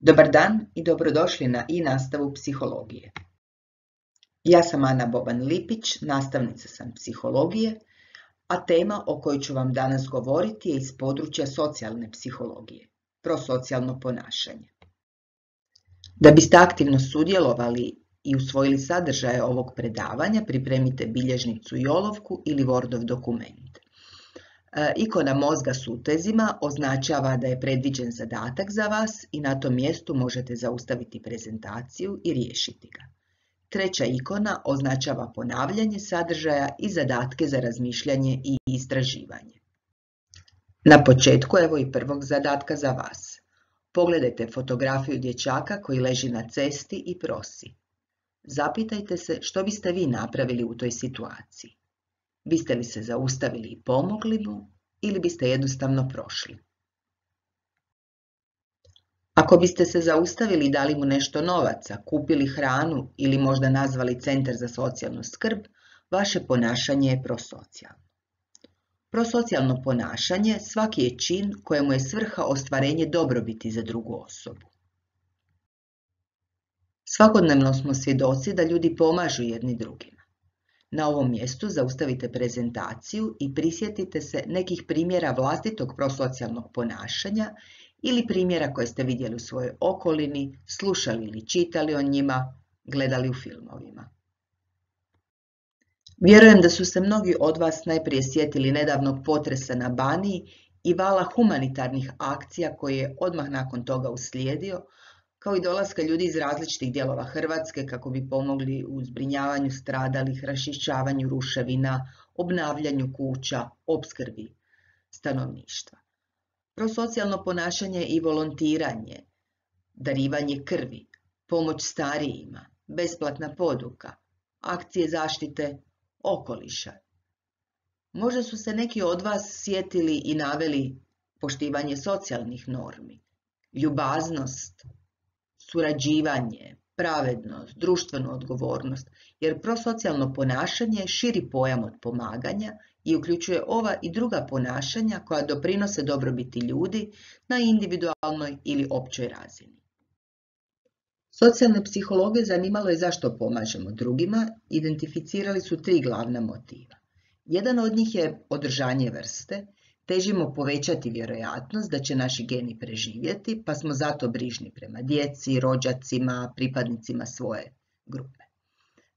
Dobar dan i dobrodošli na i nastavu psihologije. Ja sam Ana Boban Lipić, nastavnica sam psihologije, a tema o kojoj ću vam danas govoriti je iz područja socijalne psihologije, prosocijalno ponašanje. Da biste aktivno sudjelovali i usvojili sadržaje ovog predavanja, pripremite bilježnicu i olovku ili Wordov dokument. E, ikona mozga s utezima označava da je predviđen zadatak za vas i na tom mjestu možete zaustaviti prezentaciju i riješiti ga. Treća ikona označava ponavljanje sadržaja i zadatke za razmišljanje i istraživanje. Na početku evo i prvog zadatka za vas. Pogledajte fotografiju dječaka koji leži na cesti i prosi. Zapitajte se što biste vi napravili u toj situaciji. Biste li se zaustavili i pomogli mu ili biste jednostavno prošli? Ako biste se zaustavili i dali mu nešto novaca, kupili hranu ili možda nazvali centar za socijalnu skrb, vaše ponašanje je prosocijalno. Prosocijalno ponašanje svaki je čin kojemu je svrha ostvarenje dobrobiti za drugu osobu. Svakodnevno smo svjedoci da ljudi pomažu jedni drugima. Na ovom mjestu zaustavite prezentaciju i prisjetite se nekih primjera vlastitog prosocijalnog ponašanja ili primjera koje ste vidjeli u svojoj okolini, slušali ili čitali o njima, gledali u filmovima. Vjerujem da su se mnogi od vas najprije sjetili nedavnog potresa na Baniji i vala humanitarnih akcija koji je odmah nakon toga uslijedio, kao i dolaska ljudi iz različitih dijelova Hrvatske kako bi pomogli u zbrinjavanju stradalih, rašišćavanju ruševina, obnavljanju kuća, opskrbi stanovništva. Prosocijalno ponašanje i volontiranje, darivanje krvi, pomoć starijima, besplatna poduka, akcije zaštite okoliša. Možda su se neki od vas sjetili i naveli poštivanje socijalnih normi, ljubaznost, surađivanje, pravednost, društvenu odgovornost, jer prosocijalno ponašanje širi pojam od pomaganja i uključuje ova i druga ponašanja koja doprinose dobrobiti ljudi na individualnoj ili općoj razini. Socijalne psihologe zanimalo je zašto pomažemo drugima, identificirali su tri glavna motiva. Jedan od njih je održanje vrste, Težimo povećati vjerojatnost da će naši geni preživjeti, pa smo zato brižni prema djeci, rođacima, pripadnicima svoje grupe.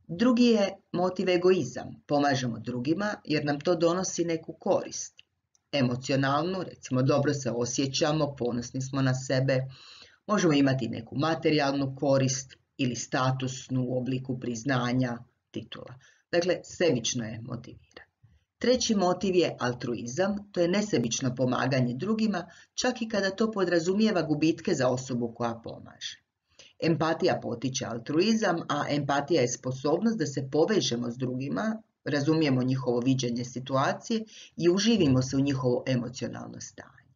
Drugi je motiv egoizam. Pomažemo drugima jer nam to donosi neku korist. Emocionalnu, recimo dobro se osjećamo, ponosni smo na sebe, možemo imati neku materijalnu korist ili statusnu u obliku priznanja, titula. Dakle, sebično je motiviran. Treći motiv je altruizam, to je nesebično pomaganje drugima, čak i kada to podrazumijeva gubitke za osobu koja pomaže. Empatija potiče altruizam, a empatija je sposobnost da se povežemo s drugima, razumijemo njihovo viđenje situacije i uživimo se u njihovo emocionalno stanje.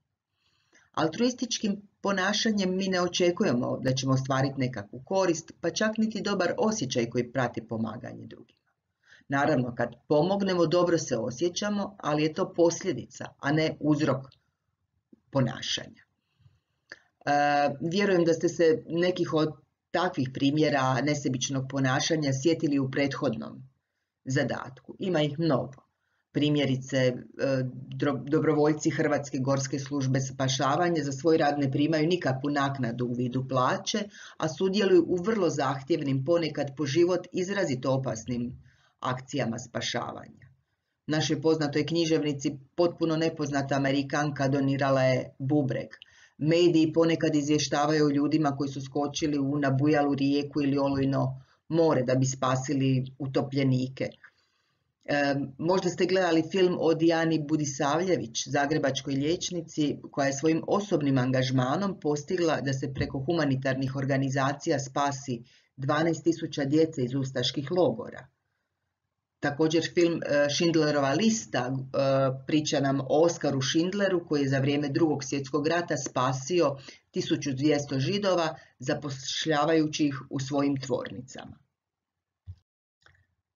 Altruističkim ponašanjem mi ne očekujemo da ćemo ostvariti nekakvu korist, pa čak niti dobar osjećaj koji prati pomaganje drugima. Naravno, kad pomognemo, dobro se osjećamo, ali je to posljedica, a ne uzrok ponašanja. E, vjerujem da ste se nekih od takvih primjera nesebičnog ponašanja sjetili u prethodnom zadatku. Ima ih mnogo. Primjerice, e, dobrovoljci Hrvatske gorske službe spašavanja za svoj rad ne primaju nikakvu naknadu u vidu plaće, a sudjeluju u vrlo zahtjevnim, ponekad po život izrazito opasnim akcijama spašavanja. Našoj poznatoj književnici potpuno nepoznata Amerikanka donirala je bubreg. Mediji ponekad izvještavaju ljudima koji su skočili u nabujalu rijeku ili olujno more da bi spasili utopljenike. E, možda ste gledali film o Dijani Budisavljević, zagrebačkoj liječnici, koja je svojim osobnim angažmanom postigla da se preko humanitarnih organizacija spasi 12.000 djece iz ustaških logora. Također film e, Schindlerova lista e, priča nam o Oskaru Schindleru koji je za vrijeme drugog svjetskog rata spasio 1200 židova zapošljavajući ih u svojim tvornicama.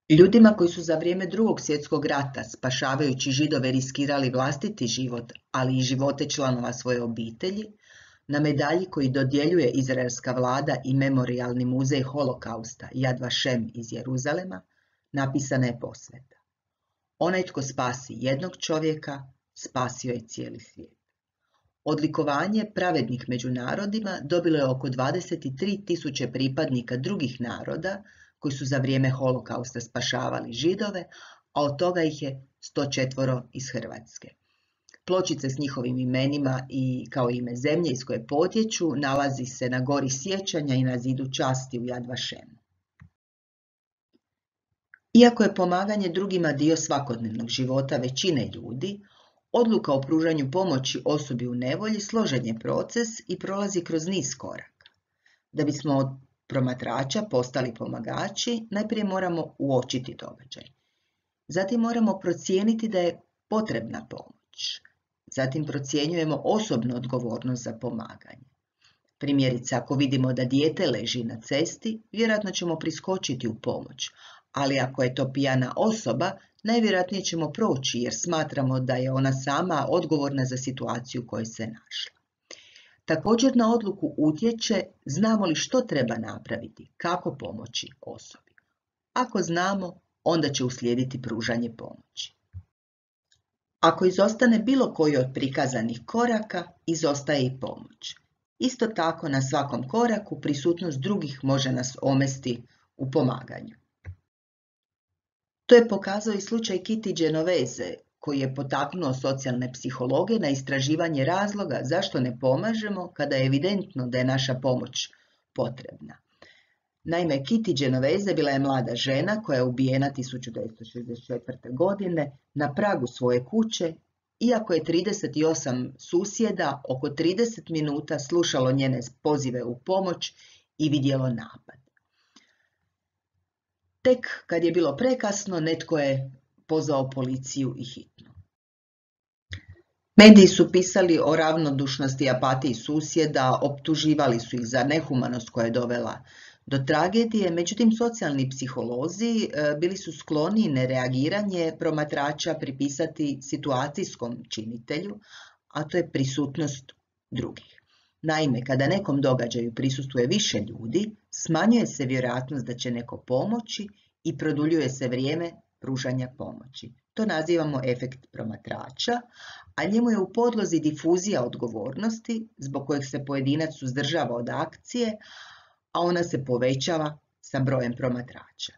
Ljudima koji su za vrijeme drugog svjetskog rata spašavajući židove riskirali vlastiti život, ali i živote članova svoje obitelji, Na medalji koji dodjeljuje izraelska vlada i memorialni muzej holokausta Yad Vashem iz Jeruzalema napisana je posveta. Onaj tko spasi jednog čovjeka, spasio je cijeli svijet. Odlikovanje Pravednik među narodima dobilo je oko 23 tisuće pripadnika drugih naroda koji su za vrijeme holokausta spašavali židove, a od toga ih je 104 iz Hrvatske. Pločice s njihovim imenima i kao ime zemlje iz koje potječu nalazi se na gori sjećanja i na zidu časti u Yad Vašemu. Iako je pomaganje drugima dio svakodnevnog života većine ljudi, odluka o pružanju pomoći osobi u nevolji složen je proces i prolazi kroz niz koraka. Da bismo od promatrača postali pomagači, najprije moramo uočiti događaj. Zatim moramo procijeniti da je potrebna pomoć. Zatim procjenjujemo osobnu odgovornost za pomaganje. Primjerice, ako vidimo da dijete leži na cesti, vjerojatno ćemo priskočiti u pomoć, ali ako je to pijana osoba, najvjerojatnije ćemo proći jer smatramo da je ona sama odgovorna za situaciju u se našla. Također na odluku utječe znamo li što treba napraviti, kako pomoći osobi. Ako znamo, onda će uslijediti pružanje pomoći. Ako izostane bilo koji od prikazanih koraka, izostaje i pomoć. Isto tako na svakom koraku prisutnost drugih može nas omesti u pomaganju. To je pokazao i slučaj Kitty Genovese, koji je potaknuo socijalne psihologe na istraživanje razloga zašto ne pomažemo kada je evidentno da je naša pomoć potrebna. Naime, Kitty Genovese bila je mlada žena koja je ubijena 1964. godine na pragu svoje kuće, iako je 38 susjeda oko 30 minuta slušalo njene pozive u pomoć i vidjelo napad. Tek kad je bilo prekasno, netko je pozvao policiju i hitno. Mediji su pisali o ravnodušnosti i apatiji susjeda, optuživali su ih za nehumanost koja je dovela do tragedije, međutim socijalni psiholozi e, bili su skloni nereagiranje promatrača pripisati situacijskom činitelju, a to je prisutnost drugih. Naime, kada nekom događaju prisustuje više ljudi, smanjuje se vjerojatnost da će neko pomoći i produljuje se vrijeme pružanja pomoći. To nazivamo efekt promatrača, a njemu je u podlozi difuzija odgovornosti zbog kojeg se pojedinac suzdržava od akcije, a ona se povećava sa brojem promatrača.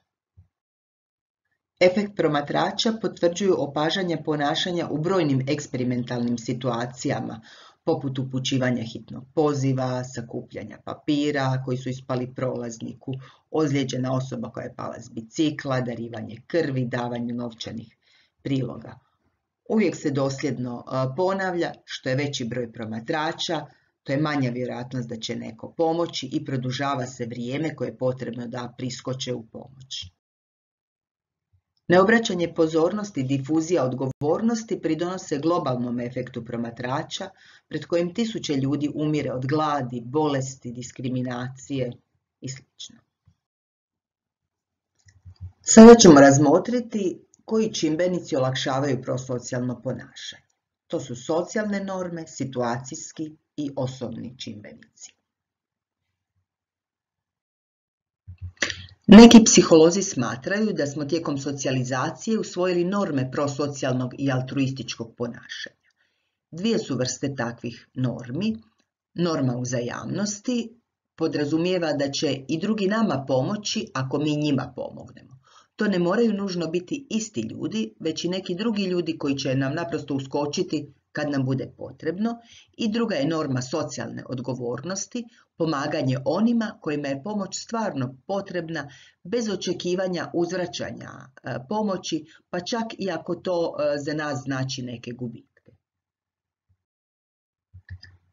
Efekt promatrača potvrđuju opažanja ponašanja u brojnim eksperimentalnim situacijama, poput upućivanja hitnog poziva, sakupljanja papira koji su ispali prolazniku, ozlijeđena osoba koja je pala s bicikla, darivanje krvi, davanje novčanih priloga. Uvijek se dosljedno ponavlja što je veći broj promatrača, to je manja vjerojatnost da će neko pomoći i produžava se vrijeme koje je potrebno da priskoče u pomoć. Neobraćanje pozornosti, difuzija odgovornosti pridonose globalnom efektu promatrača, pred kojim tisuće ljudi umire od gladi, bolesti, diskriminacije i sl. Sada ćemo razmotriti koji čimbenici olakšavaju prosocijalno ponašanje. To su socijalne norme, situacijski i osobni čimbenici. Neki psiholozi smatraju da smo tijekom socijalizacije usvojili norme prosocijalnog i altruističkog ponašanja. Dvije su vrste takvih normi. Norma uzajamnosti podrazumijeva da će i drugi nama pomoći ako mi njima pomognemo. To ne moraju nužno biti isti ljudi, već i neki drugi ljudi koji će nam naprosto uskočiti kad nam bude potrebno i druga je norma socijalne odgovornosti, pomaganje onima kojima je pomoć stvarno potrebna bez očekivanja uzvraćanja e, pomoći, pa čak i ako to e, za nas znači neke gubitke.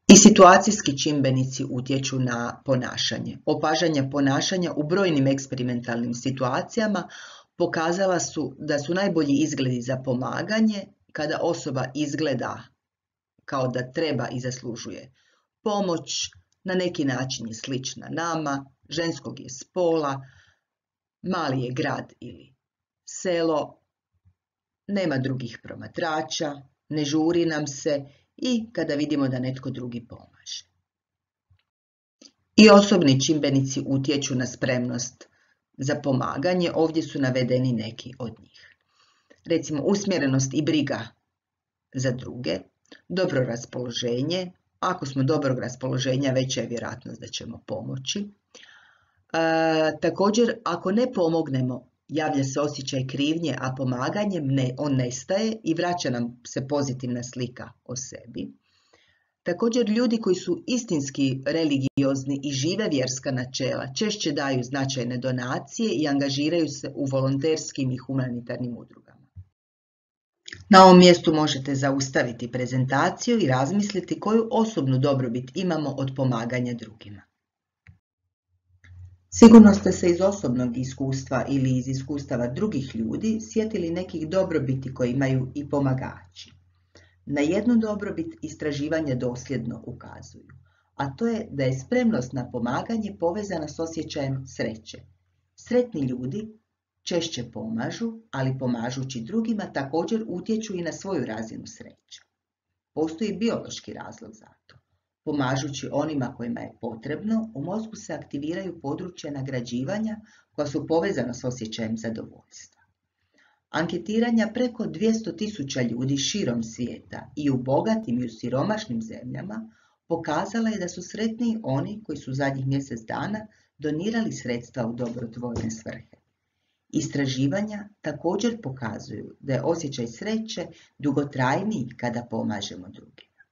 I situacijski čimbenici utječu na ponašanje. Opažanja ponašanja u brojnim eksperimentalnim situacijama pokazala su da su najbolji izgledi za pomaganje kada osoba izgleda kao da treba i zaslužuje pomoć, na neki način je slična nama, ženskog je spola, mali je grad ili selo, nema drugih promatrača, ne žuri nam se i kada vidimo da netko drugi pomaže. I osobni čimbenici utječu na spremnost za pomaganje, ovdje su navedeni neki od njih. Recimo usmjerenost i briga za druge, dobro raspoloženje, ako smo dobrog raspoloženja veća je vjerojatnost da ćemo pomoći. E, također, ako ne pomognemo, javlja se osjećaj krivnje, a pomaganjem ne, on nestaje i vraća nam se pozitivna slika o sebi. Također ljudi koji su istinski religiozni i žive vjerska načela češće daju značajne donacije i angažiraju se u volonterskim i humanitarnim udrugama. Na ovom mjestu možete zaustaviti prezentaciju i razmisliti koju osobnu dobrobit imamo od pomaganja drugima. Sigurno ste se iz osobnog iskustva ili iz iskustava drugih ljudi sjetili nekih dobrobiti koje imaju i pomagači. Na jednu dobrobit istraživanje dosljedno ukazuju, a to je da je spremnost na pomaganje povezana s osjećajem sreće. Sretni ljudi češće pomažu, ali pomažući drugima također utječu i na svoju razinu sreće. Postoji biološki razlog za to. Pomažući onima kojima je potrebno, u mozgu se aktiviraju područja nagrađivanja koja su povezana s osjećajem zadovoljstva. Anketiranja preko 200.000 ljudi širom svijeta i u bogatim i u siromašnim zemljama pokazala je da su sretniji oni koji su zadnjih mjesec dana donirali sredstva u dobrotvorne svrhe. Istraživanja također pokazuju da je osjećaj sreće dugotrajniji kada pomažemo drugima.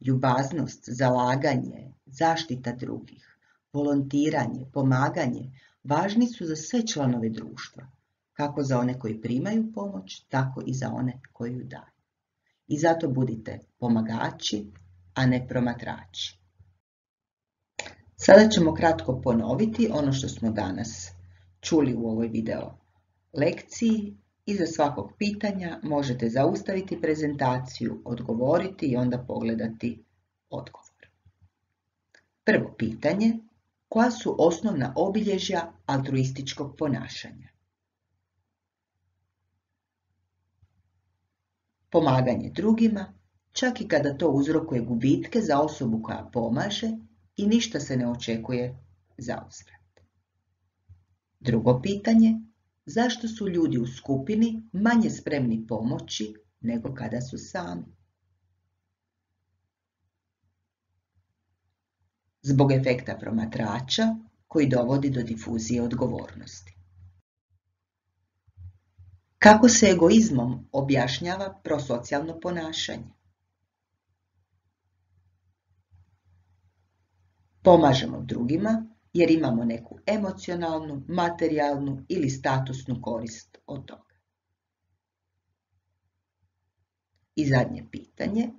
Ljubaznost, zalaganje, zaštita drugih, volontiranje, pomaganje važni su za sve članove društva kako za one koji primaju pomoć, tako i za one koji ju daju. I zato budite pomagači, a ne promatrači. Sada ćemo kratko ponoviti ono što smo danas čuli u ovoj video lekciji. Iza svakog pitanja možete zaustaviti prezentaciju, odgovoriti i onda pogledati odgovor. Prvo pitanje, koja su osnovna obilježja altruističkog ponašanja? pomaganje drugima, čak i kada to uzrokuje gubitke za osobu koja pomaže i ništa se ne očekuje za. Drugo pitanje, zašto su ljudi u skupini manje spremni pomoći nego kada su sami? Zbog efekta promatrača koji dovodi do difuzije odgovornosti. Kako se egoizmom objašnjava prosocijalno ponašanje? Pomažemo drugima jer imamo neku emocionalnu, materijalnu ili statusnu korist od toga. I zadnje pitanje,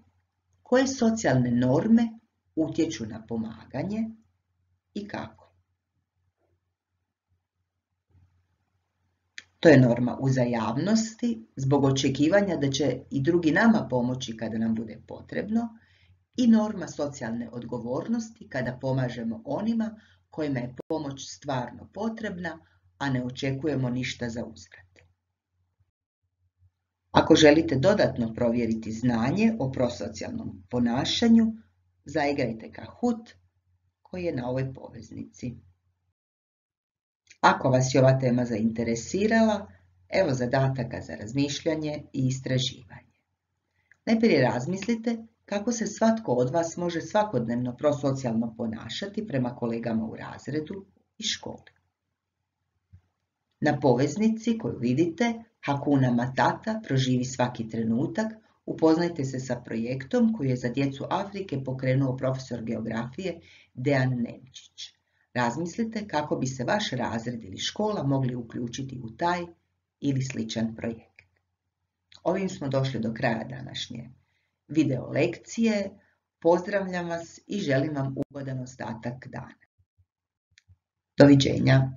koje socijalne norme utječu na pomaganje i kako? To je norma uzajavnosti zbog očekivanja da će i drugi nama pomoći kada nam bude potrebno i norma socijalne odgovornosti kada pomažemo onima kojima je pomoć stvarno potrebna, a ne očekujemo ništa za uzvrat. Ako želite dodatno provjeriti znanje o prosocijalnom ponašanju, zaigrajte Kahoot koji je na ovoj poveznici. Ako vas je ova tema zainteresirala, evo zadataka za razmišljanje i istraživanje. Najprije razmislite kako se svatko od vas može svakodnevno prosocijalno ponašati prema kolegama u razredu i školi. Na poveznici koju vidite, Hakuna Matata proživi svaki trenutak, upoznajte se sa projektom koji je za djecu Afrike pokrenuo profesor geografije Dejan Nemčić. Razmislite kako bi se vaš razred ili škola mogli uključiti u taj ili sličan projekt. Ovim smo došli do kraja današnje video lekcije. Pozdravljam vas i želim vam ugodan ostatak dana. Doviđenja!